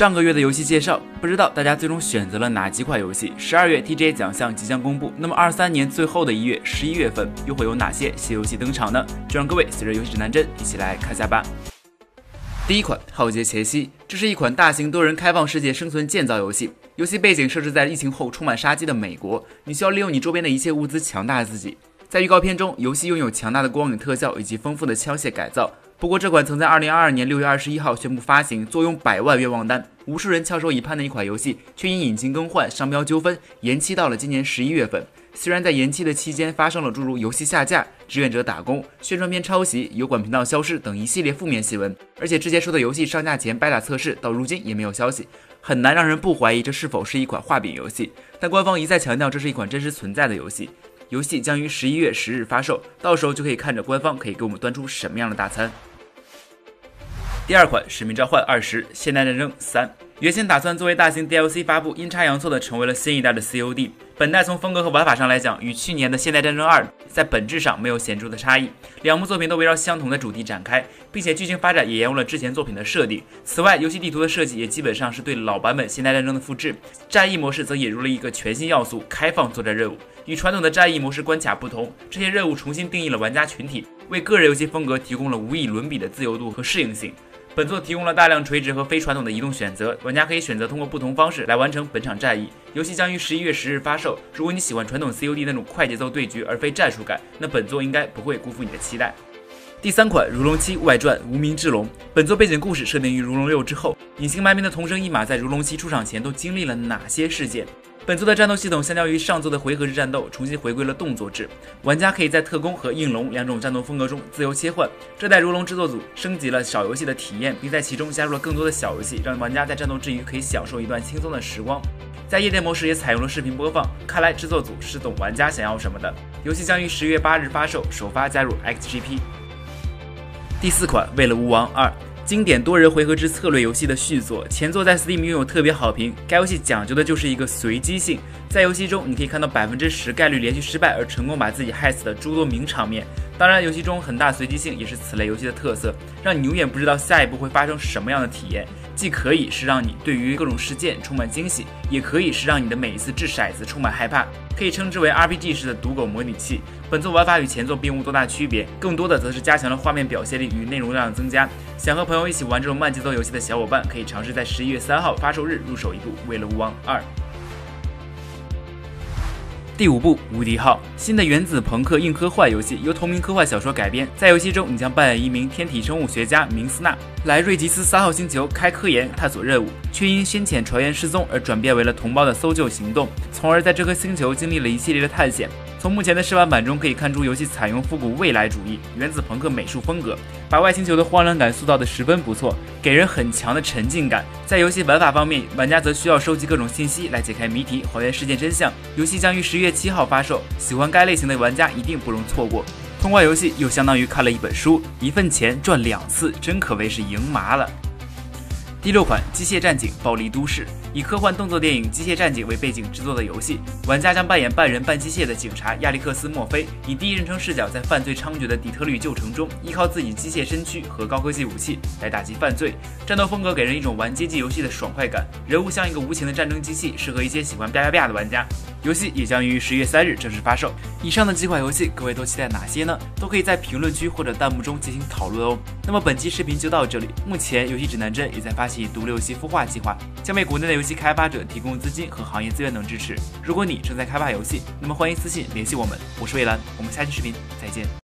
上个月的游戏介绍，不知道大家最终选择了哪几款游戏？十二月 TGA 奖项即将公布，那么二三年最后的一月，十一月份又会有哪些新游戏登场呢？就让各位随着游戏指南针一起来看下吧。第一款《浩劫前夕》，这是一款大型多人开放世界生存建造游戏，游戏背景设置在疫情后充满杀机的美国，你需要利用你周边的一切物资强大自己。在预告片中，游戏拥有强大的光影特效以及丰富的枪械改造。不过，这款曾在二零二二年六月二十一号宣布发行、坐拥百万愿望单、无数人翘首以盼的一款游戏，却因引擎更换、商标纠纷延期到了今年十一月份。虽然在延期的期间发生了诸如游戏下架、志愿者打工、宣传片抄袭、油管频道消失等一系列负面新闻，而且之前说的游戏上架前白打测试到如今也没有消息，很难让人不怀疑这是否是一款画饼游戏。但官方一再强调这是一款真实存在的游戏。游戏将于十一月十日发售，到时候就可以看着官方可以给我们端出什么样的大餐。第二款《使命召唤二十：现代战争三》原先打算作为大型 DLC 发布，阴差阳错的成为了新一代的 COD。本代从风格和玩法上来讲，与去年的《现代战争二》在本质上没有显著的差异。两部作品都围绕相同的主题展开，并且剧情发展也沿用了之前作品的设定。此外，游戏地图的设计也基本上是对老版本《现代战争》的复制。战役模式则引入了一个全新要素——开放作战任务。与传统的战役模式关卡不同，这些任务重新定义了玩家群体，为个人游戏风格提供了无以伦比的自由度和适应性。本作提供了大量垂直和非传统的移动选择，玩家可以选择通过不同方式来完成本场战役。游戏将于十一月十日发售。如果你喜欢传统 COD 那种快节奏对局而非战术感，那本作应该不会辜负你的期待。第三款《如龙七外传：无名之龙》，本作背景故事设定于《如龙六》之后，隐姓埋名的同生一马在《如龙七》出场前都经历了哪些事件？本作的战斗系统相较于上作的回合制战斗，重新回归了动作制，玩家可以在特工和应龙两种战斗风格中自由切换。这代如龙制作组升级了小游戏的体验，并在其中加入了更多的小游戏，让玩家在战斗之余可以享受一段轻松的时光。在夜店模式也采用了视频播放，看来制作组是懂玩家想要什么的。游戏将于十月八日发售，首发加入 XGP。第四款《为了吾王二》。经典多人回合制策略游戏的续作，前作在 Steam 拥有特别好评。该游戏讲究的就是一个随机性，在游戏中你可以看到百分之十概率连续失败而成功把自己害死的诸多名场面。当然，游戏中很大随机性也是此类游戏的特色，让你永远不知道下一步会发生什么样的体验。既可以是让你对于各种事件充满惊喜，也可以是让你的每一次掷骰子充满害怕，可以称之为 RPG 式的赌狗模拟器。本作玩法与前作并无多大区别，更多的则是加强了画面表现力与内容量的增加。想和朋友一起玩这种慢节奏游戏的小伙伴，可以尝试在十一月三号发售日入手一部《为了无望二》。第五部《无敌号》，新的原子朋克硬科幻游戏，由同名科幻小说改编。在游戏中，你将扮演一名天体生物学家明斯纳，来瑞吉斯三号星球开科研探索任务，却因先遣船员失踪而转变为了同胞的搜救行动，从而在这颗星球经历了一系列的探险。从目前的试玩版中可以看出，游戏采用复古未来主义原子朋克美术风格，把外星球的荒凉感塑造的十分不错，给人很强的沉浸感。在游戏玩法方面，玩家则需要收集各种信息来解开谜题，还原事件真相。游戏将于十月七号发售，喜欢该类型的玩家一定不容错过。通关游戏又相当于看了一本书，一份钱赚两次，真可谓是赢麻了。第六款《机械战警：暴力都市》以科幻动作电影《机械战警》为背景制作的游戏，玩家将扮演半人半机械的警察亚历克斯·墨菲，以第一人称视角在犯罪猖獗的底特律旧城中，依靠自己机械身躯和高科技武器来打击犯罪。战斗风格给人一种玩街机游戏的爽快感，人物像一个无情的战争机器，适合一些喜欢啪啪啪的玩家。游戏也将于十月三日正式发售。以上的几款游戏，各位都期待哪些呢？都可以在评论区或者弹幕中进行讨论哦。那么本期视频就到这里。目前游戏指南针也在发起“独立游戏孵化计划”，将为国内的游戏开发者提供资金和行业资源等支持。如果你正在开发游戏，那么欢迎私信联系我们。我是蔚蓝，我们下期视频再见。